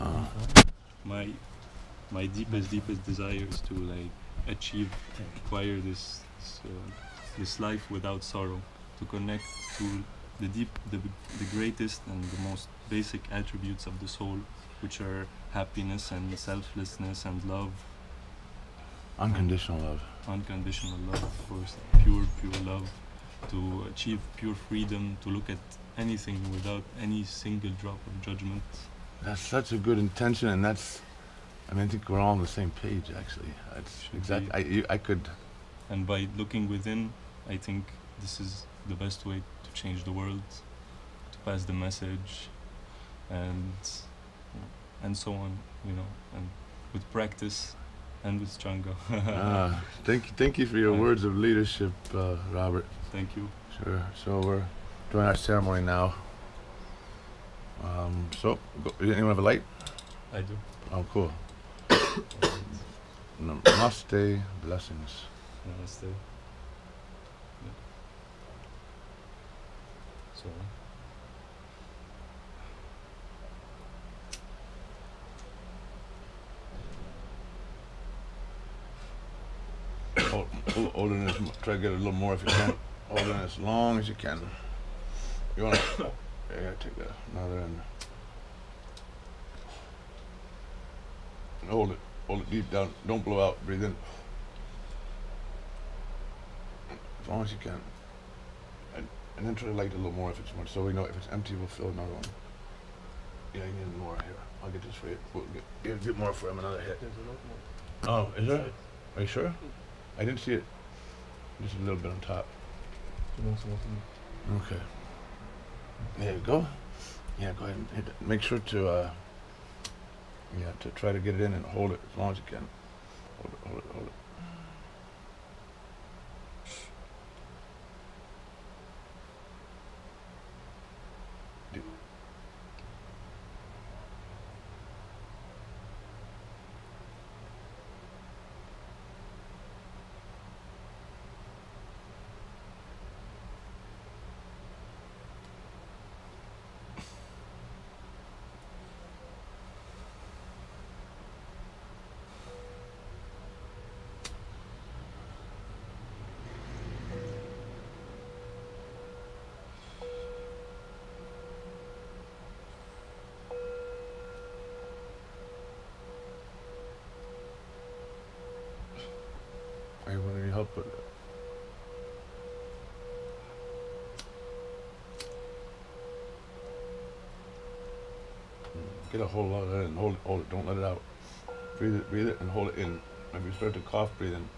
Uh, my my deepest deepest desire is to like achieve acquire this this, uh, this life without sorrow to connect to the deep the, the greatest and the most basic attributes of the soul which are happiness and selflessness and love. Unconditional love. unconditional love of course. Pure pure love. To achieve pure freedom to look at anything without any single drop of judgment That's such a good intention, and that's. I mean, I think we're all on the same page. Actually, that's exactly. I you, I could. and by looking within i think this is the best way to change the world to pass the message and and so on you know and with practice and with changa Uh, thank you, thank you for your words of leadership, uh, Robert. thank you Sure. So we're doing our ceremony now. Um, so, go, anyone have a light? i do Oh, cool. Namaste, blessings. namaste yeah. so Hold, hold, hold in as, try to get a little more if you can. Hold in as long as you can. You wanna? take that another end. And hold it. Hold it deep down. Don't blow out. Breathe in. As long as you can. And, and then try to light it a little more if it's much, so we know if it's empty, we'll fill another one. Yeah, you need more here. I'll get this for you. We'll get, get more for him. Another hit. there's a lot more Oh, is there? Are you sure? I didn't see it. Just a little bit on top. Okay. There you go. Yeah, go ahead and hit it. Make sure to, uh, yeah, to try to get it in and hold it as long as you can. Hold it, hold it, hold it. You wanting any help with it? Mm, Get a whole lot of it and hold it, hold it, don't let it out. Breathe it, breathe it and hold it in. If you start to cough, breathe in.